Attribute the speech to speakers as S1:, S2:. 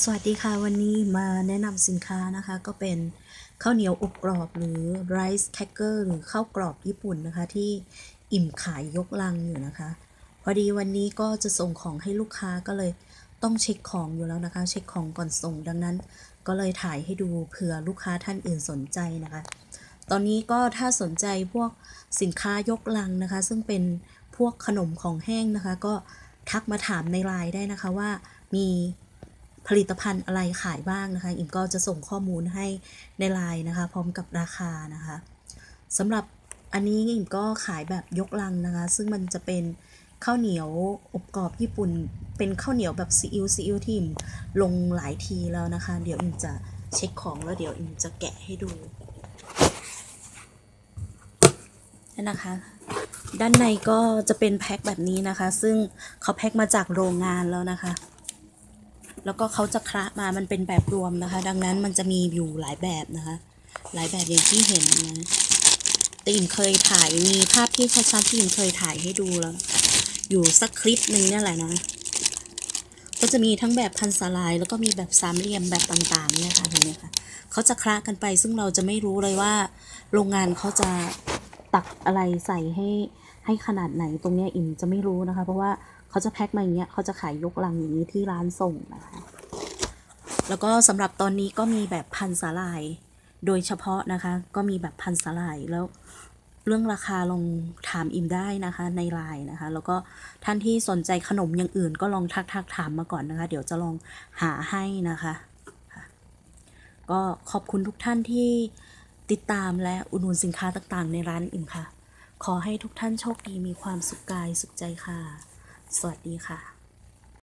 S1: สวัสดีค่ะวันนี้มาแนะนำสินค้านะคะก็เป็นข้าวเหนียวอบกรอบหรือ rice cracker หรือข้าวกรอบญี่ปุ่นนะคะ ที่อิ่มขายยกลังอยู่นะคะ พอดีวันนี้ก็จะส่งของให้ลูกค้าก็เลยต้องเช็คของอยู่แล้วนะคะ เช็คของก่อนส่งดังนั้น ก็เลยถ่ายให้ดูเผื่อลูกค้าท่านอื่นสนใจนะคะ ตอนนี้ก็ถ้าสนใจพวกสินค้ายกลังนะคะ ซึ่งเป็นพวกขนมของแห้งนะคะ ก็ทักมาถามในไลน์ได้นะคะว่ามี ลิตภัณฑ์อะไรขายบ้างนะคะ อิมก็จะส่งข้อมูลให้ในไลน์นะคะ พร้อมกับราคานะคะสำหรับอันนี้อิมก็ขายแบบยกลังนะคะ ซึ่งมันจะเป็นข้าวเหนียวอบกรอบญี่ปุ่น เป็นข้าวเหนียวแบบซีอิ๊วซีอิ๊วที่อิมลงหลายทีแล้วนะคะ เดี๋ยวอิมจะเช็คของแล้วเดี๋ยวอิมจะแกะให้ดูนี่นะคะ ด้านในก็จะเป็นแพ็คแบบนี้นะคะ ซึ่งเขาแพ็คมาจากโรงงานแล้วนะคะ แล้วก็เขาจะคละมามันเป็นแบบรวมนะคะ ดังนั้นมันจะมีอยู่หลายแบบนะคะ หลายแบบอย่างที่เห็นนะแต่อิมเคยถ่ายมีภาพที่ชัดๆที่อิมเคยถ่ายให้ดูแล้ว อยู่สักคลิปหนึ่งนี่แหละนะ ก็จะมีทั้งแบบพันสลายแล้วก็มีแบบสามเหลี่ยมแบบต่างๆเนี่ยค่ะเห็นไหมคะเขาจะคละกันไปซึ่งเราจะไม่รู้เลยว่า โรงงานเขาจะตักอะไรใส่ให้ให้ขนาดไหนตรงเนี้ยอิมจะไม่รู้นะคะ เพราะว่า เขาจะแพ็คมาอย่างเงี้ยเขาจะขายยกลังอย่างนี้ที่ร้านส่งนะคะ แล้วก็สำหรับตอนนี้ก็มีแบบพันสาลาย โดยเฉพาะนะคะ ก็มีแบบพันสาลายแล้วเรื่องราคาลองถามอิมได้นะคะในไลน์นะคะ แล้วก็ท่านที่สนใจขนมอย่างอื่นก็ลองทักทักถามมาก่อนนะคะ เดี๋ยวจะลองหาให้นะคะค่ะก็ขอบคุณทุกท่านที่ติดตามและอุดหนุนสินค้าต่างๆ ในร้านอิมค่ะ ขอให้ทุกท่านโชคดีมีความสุขกายสุขใจค่ะ สวัสดีค่ะ